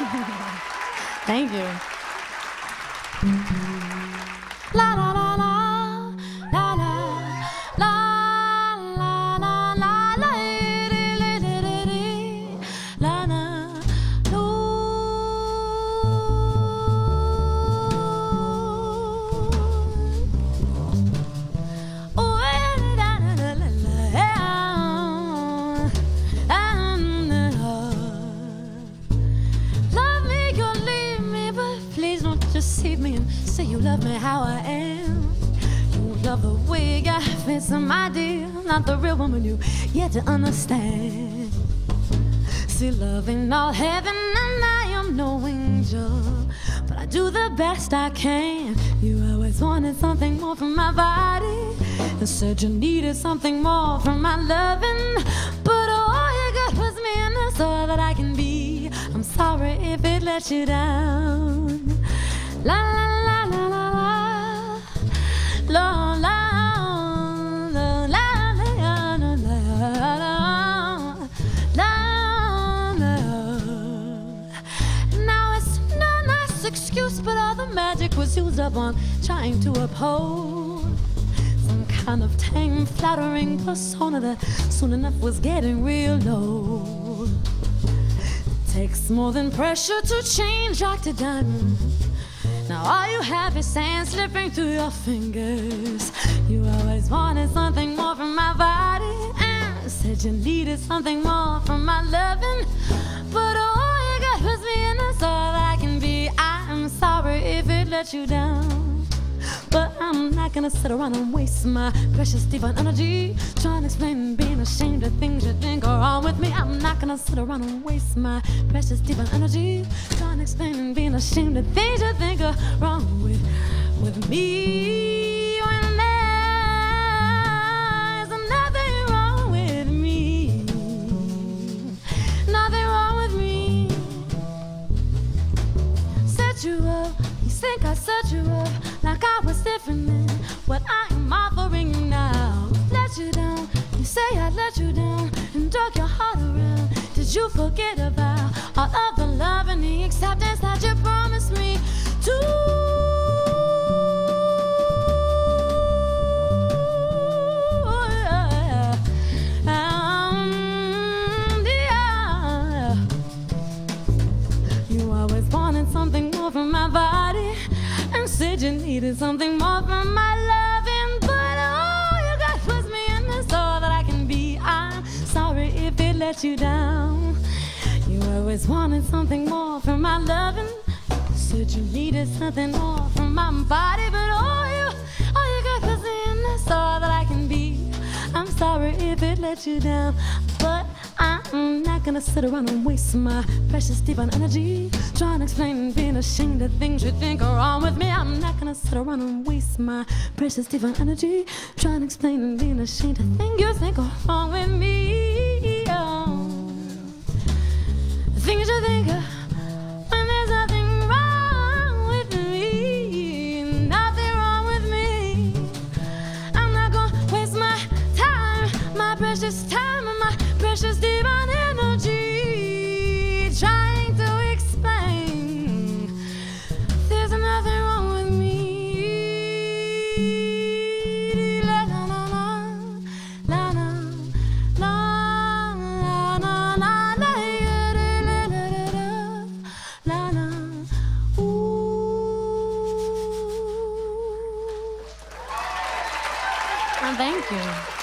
Thank you. La la me and say you love me how I am. You love the way face on my dear, not the real woman you yet to understand. See, love ain't all heaven, and I am no angel, but I do the best I can. You always wanted something more from my body, and said you needed something more from my loving, but all you got was me, and that's all that I can be. I'm sorry if it let you down. But all the magic was used up on trying to uphold some kind of tame, flattering persona that soon enough was getting real low. Takes more than pressure to change diamond. Now all you have is sand slipping through your fingers. You always wanted something more from my body, and said you needed something more from my loving. But all you got was me, and that's all I sorry if it let you down. But I'm not gonna sit around and waste my precious divine energy trying to explain and being ashamed of things you think are wrong with me. I'm not gonna sit around and waste my precious divine energy trying to explain and being ashamed of things you think are wrong with with me. Different than what I am offering now. Let you down. You say I let you down and dug your heart around. Did you forget about all of the love and the acceptance that you promised me to? You always wanted something more from my and said you needed something more from my loving. But all you got was me, and that's all that I can be. I'm sorry if it let you down. You always wanted something more from my loving. Said you needed something more from my body, but all you, all you got was me, and that's all that I can be. I'm sorry if it let you down, but I'm not gonna sit around and waste my precious divine energy trying to explain and being ashamed of things you think are wrong with me. Gonna sit around and waste my precious divine energy trying to explain and being ashamed of things you think are wrong with me. Well, thank you.